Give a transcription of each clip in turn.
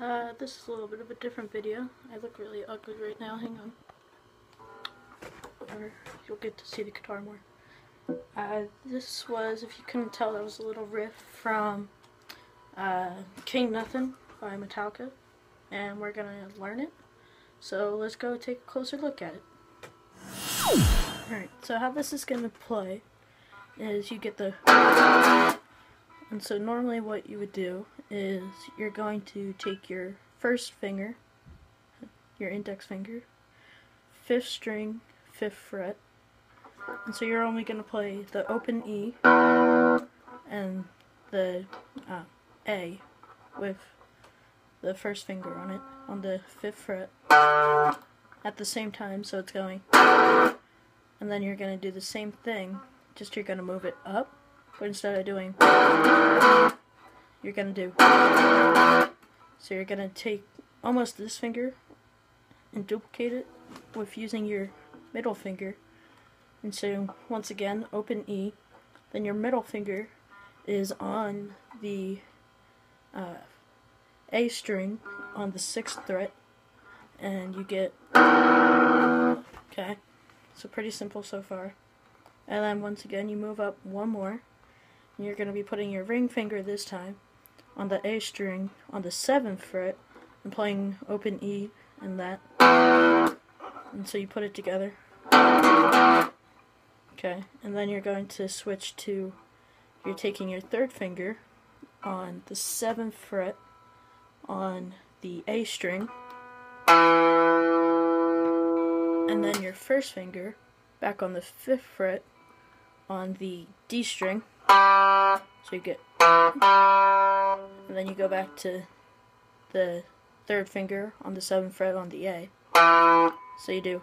Uh, this is a little bit of a different video. I look really ugly right now. Hang on. Or you'll get to see the guitar more. Uh, this was, if you couldn't tell, that was a little riff from uh, King Nothing by Metallica. And we're going to learn it. So let's go take a closer look at it. Alright, so how this is going to play is you get the... And so normally what you would do is you're going to take your first finger, your index finger, fifth string, fifth fret, and so you're only going to play the open E and the uh, A with the first finger on it, on the fifth fret, at the same time, so it's going, and then you're going to do the same thing, just you're going to move it up, but instead of doing, you're going to do, so you're going to take almost this finger and duplicate it with using your middle finger. And so, once again, open E. Then your middle finger is on the uh, A string on the sixth fret. And you get, okay, so pretty simple so far. And then once again, you move up one more. And you're going to be putting your ring finger this time on the A string on the seventh fret and playing open E and that. And so you put it together. Okay, and then you're going to switch to, you're taking your third finger on the seventh fret on the A string, and then your first finger back on the fifth fret on the D string, so you get, and then you go back to the third finger on the seventh fret on the A, so you do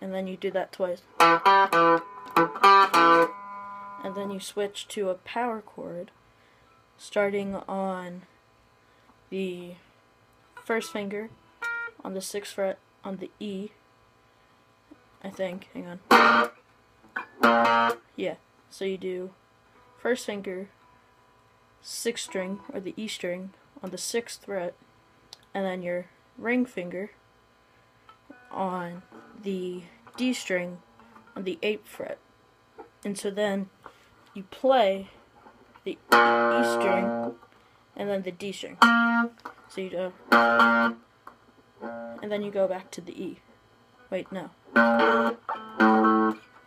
and then you do that twice. And then you switch to a power chord starting on the first finger on the sixth fret on the E. I think. Hang on. Yeah. So you do first finger, sixth string or the E string on the sixth fret, and then your ring finger on the D string on the 8th fret. And so then you play the E string and then the D string. So you do, and then you go back to the E. Wait, no.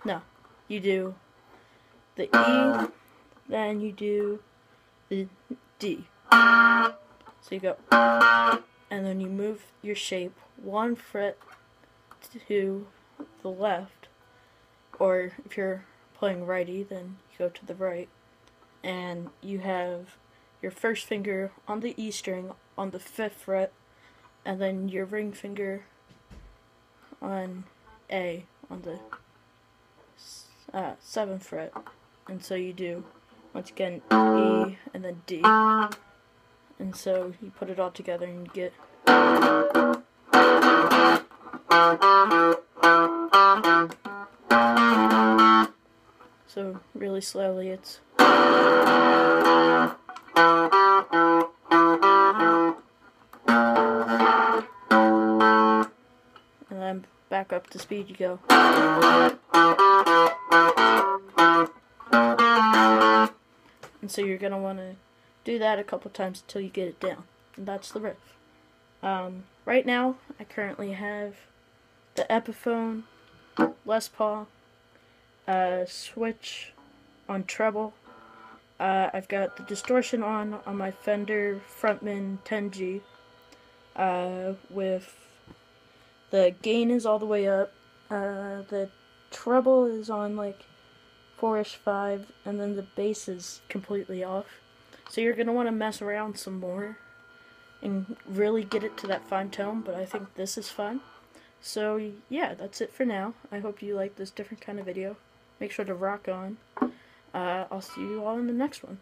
No. You do the E, then you do the D. So you go, and then you move your shape one fret to the left, or if you're playing righty, then you go to the right, and you have your first finger on the E string on the fifth fret, and then your ring finger on A on the uh, seventh fret, and so you do once again E and then D, and so you put it all together and you get. So really slowly it's and then back up to speed you go. And so you're gonna want to do that a couple times until you get it down. And that's the riff. Um, right now, I currently have the Epiphone, Les Paul, uh, switch on treble. Uh, I've got the distortion on on my Fender Frontman 10G uh, with the gain is all the way up. Uh, the treble is on like 4ish 5 and then the bass is completely off. So you're going to want to mess around some more and really get it to that fine tone, but I think this is fun. So yeah, that's it for now. I hope you like this different kind of video. Make sure to rock on. uh, I'll see you all in the next one.